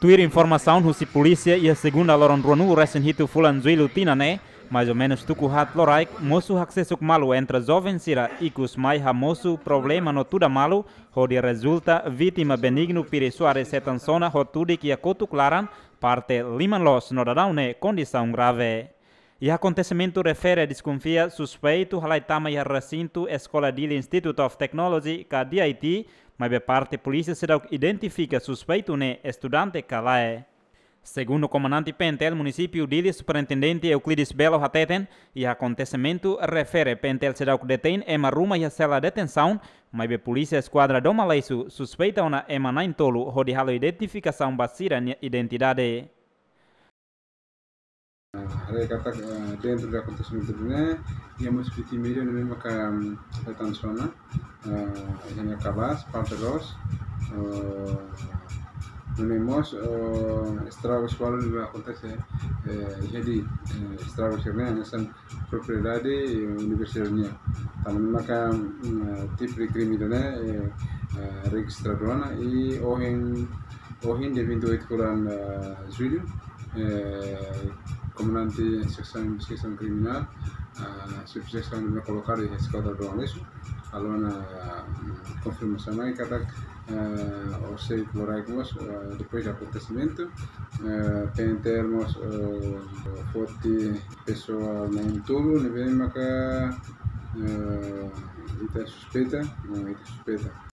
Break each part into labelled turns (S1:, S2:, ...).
S1: Tuir informação husi polícia e a segunda loron ronu recém hitu fulan zuilu tinane, mais ou menos tuku hat loraik, moço haksesuk malu entre jovens sira ikus mai ha moço problema no tuda malu, hodi resulta vítima benigno pire sua recetan sona ho tudi que a claran, parte liman los no dadaune condição grave. E acontecimento refere a desconfia suspeito halaitama e recinto Escola de Institute of Technology, KDIT, mas a parte polícia será identifica suspeito ne estudante Kalae. Segundo o comandante Pentel, município de superintendente Euclides Belo Hateten, e acontecimento refere Pentel será o detém ema ruma e a cela de detenção, mas a polícia esquadra do Malaysu suspeita uma ema nain tolo, onde a identificação basira identidade.
S2: Haraya kata dentro da acontecimento íamos piti medio no mesmo que a tanzona, a minha cabaz, parte dos, no mesmos estragos qual vai acontecer, jadi eh, estragos que vem nessa propriedade universitária. Também maka eh, tipo de crime eh, né, registradona e ohin em ou em 28 curan julho. Comandante seção de investigação criminal uh, subseção de colocar e escola do Alesso alona uh, confirmação aí uh, ou sei uh, depois do acontecimento uh, pentermos uh, forte pessoa na entorno maka uh, ita suspeita não ita suspeita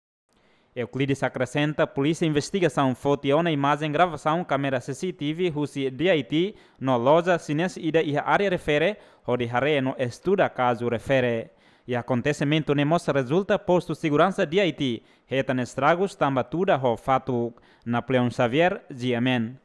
S1: Euclides acrescenta, polícia investigação fotiona imagem gravação câmera CCTV husi DIT no loja sines ida e área refere, onde hare no estuda caso refere. E acontecimento nemos resulta posto segurança DIT, retan estragos tamba tudo ho fato Napoleão Xavier, Giamen.